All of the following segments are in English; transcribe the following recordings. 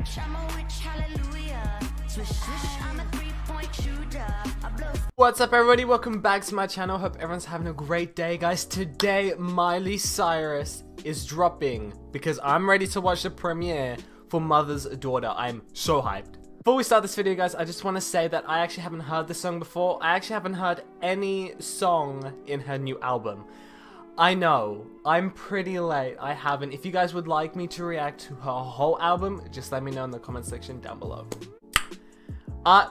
I'm a witch, hallelujah. Swish, swish, I'm a three-point shooter. I blow What's up everybody, welcome back to my channel, hope everyone's having a great day guys. Today, Miley Cyrus is dropping because I'm ready to watch the premiere for Mother's Daughter. I'm so hyped. Before we start this video guys, I just want to say that I actually haven't heard this song before. I actually haven't heard any song in her new album. I know, I'm pretty late, I haven't. If you guys would like me to react to her whole album, just let me know in the comment section down below. I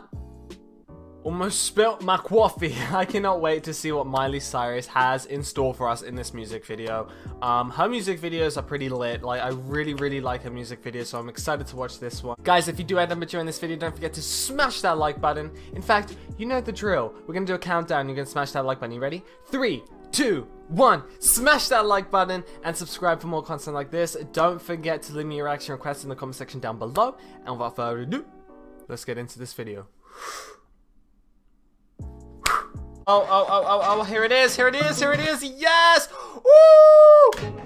almost spilt my coffee. I cannot wait to see what Miley Cyrus has in store for us in this music video. Um, her music videos are pretty lit. Like, I really, really like her music videos, so I'm excited to watch this one. Guys, if you do end up enjoying this video, don't forget to smash that like button. In fact, you know the drill. We're gonna do a countdown. You're gonna smash that like button. You ready? Three, two, one. Smash that like button and subscribe for more content like this. Don't forget to leave me your reaction requests in the comment section down below. And without further ado, let's get into this video. Oh, oh, oh, oh, oh, here it is, here it is, here it is, yes! Woo!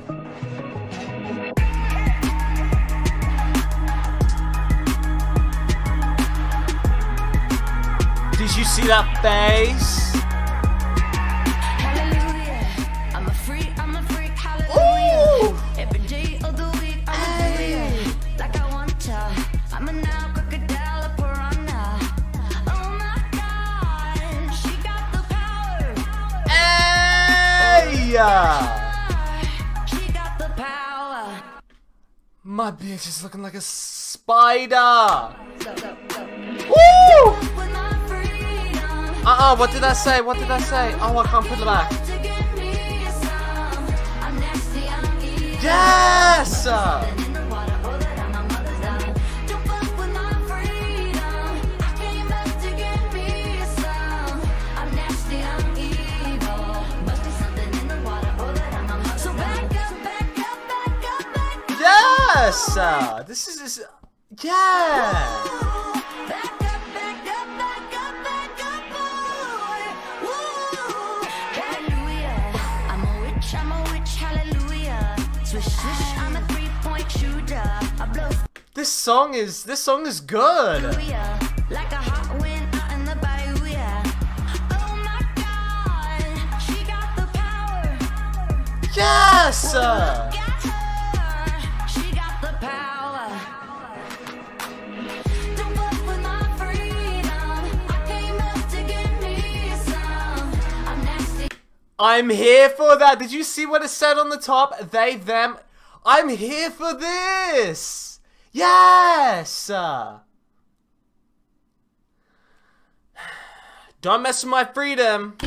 Did you see that face? Power. My bitch is looking like a spider! Woo! Uh-uh, what did I say? What did I say? Oh, I can't put it back. To I'm a three-point shooter. This song is... This song is good! Hallelujah. I'm here for that. Did you see what it said on the top? They, them. I'm here for this. Yes. Don't mess with my freedom.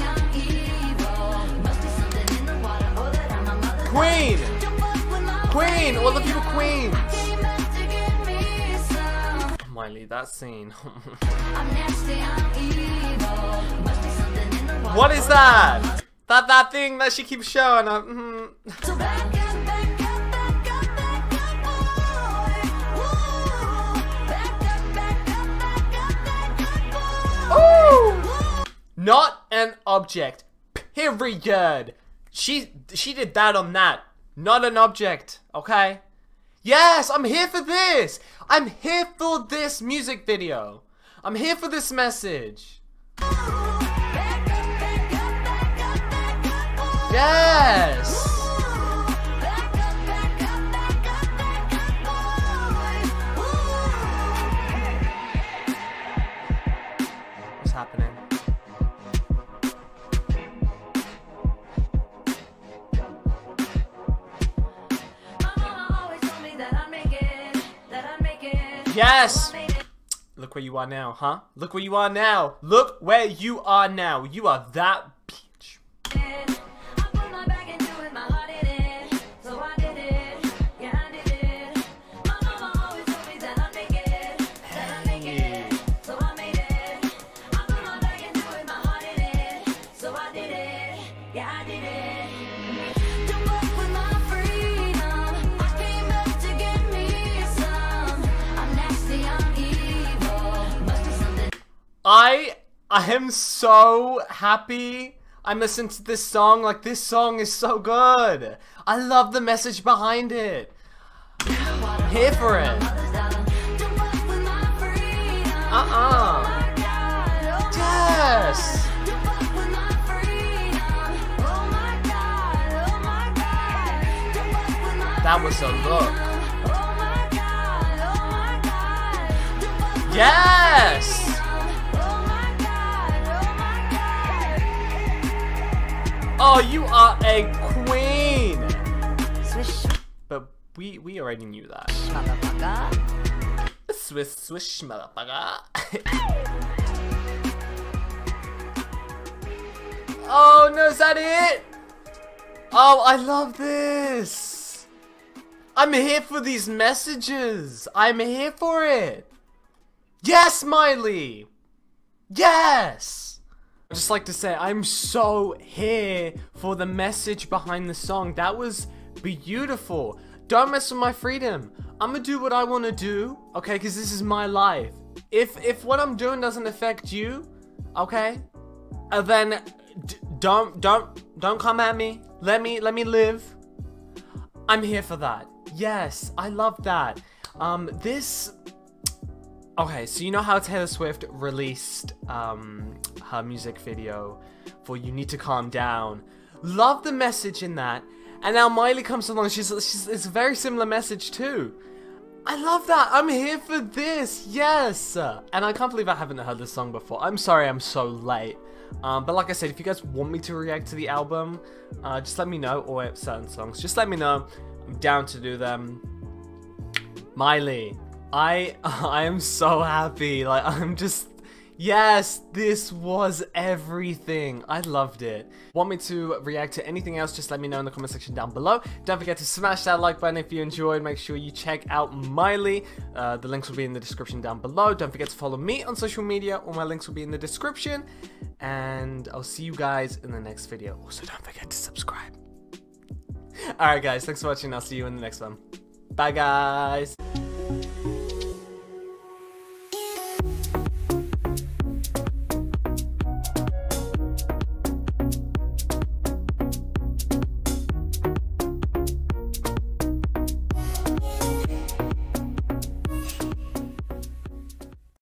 Queen. Queen. All the people queens. Miley, that scene. What is that? That that thing that she keeps showing. Mm. Up, boy. Ooh. Not an object. Period. She she did that on that. Not an object. Okay. Yes, I'm here for this. I'm here for this music video. I'm here for this message. Yes. I made it. Look where you are now, huh? Look where you are now. Look where you are now. You are that I I am so happy I'm listening to this song. Like this song is so good. I love the message behind it. Here for it. Uh-uh. Yes. That was a look. Yes. Oh, you are a queen. Swish, But we we already knew that. motherfucker. Swish swish motherfucker. oh no, is that it? Oh, I love this. I'm here for these messages. I'm here for it. Yes, Miley. Yes. I'd just like to say I'm so here for the message behind the song. That was beautiful. Don't mess with my freedom. I'm gonna do what I want to do, okay? Because this is my life. If if what I'm doing doesn't affect you, okay, uh, then don't don't don't come at me. Let me let me live. I'm here for that. Yes, I love that. Um, this Okay, so you know how Taylor Swift released um, her music video for "You Need to Calm Down." Love the message in that, and now Miley comes along. She's, she's it's a very similar message too. I love that. I'm here for this. Yes, and I can't believe I haven't heard this song before. I'm sorry, I'm so late. Um, but like I said, if you guys want me to react to the album, uh, just let me know, or certain songs, just let me know. I'm down to do them. Miley, I I am so happy. Like I'm just Yes, this was everything. I loved it. Want me to react to anything else? Just let me know in the comment section down below. Don't forget to smash that like button if you enjoyed. Make sure you check out Miley. Uh, the links will be in the description down below. Don't forget to follow me on social media. All my links will be in the description. And I'll see you guys in the next video. Also, don't forget to subscribe. Alright guys, thanks for watching. I'll see you in the next one. Bye guys.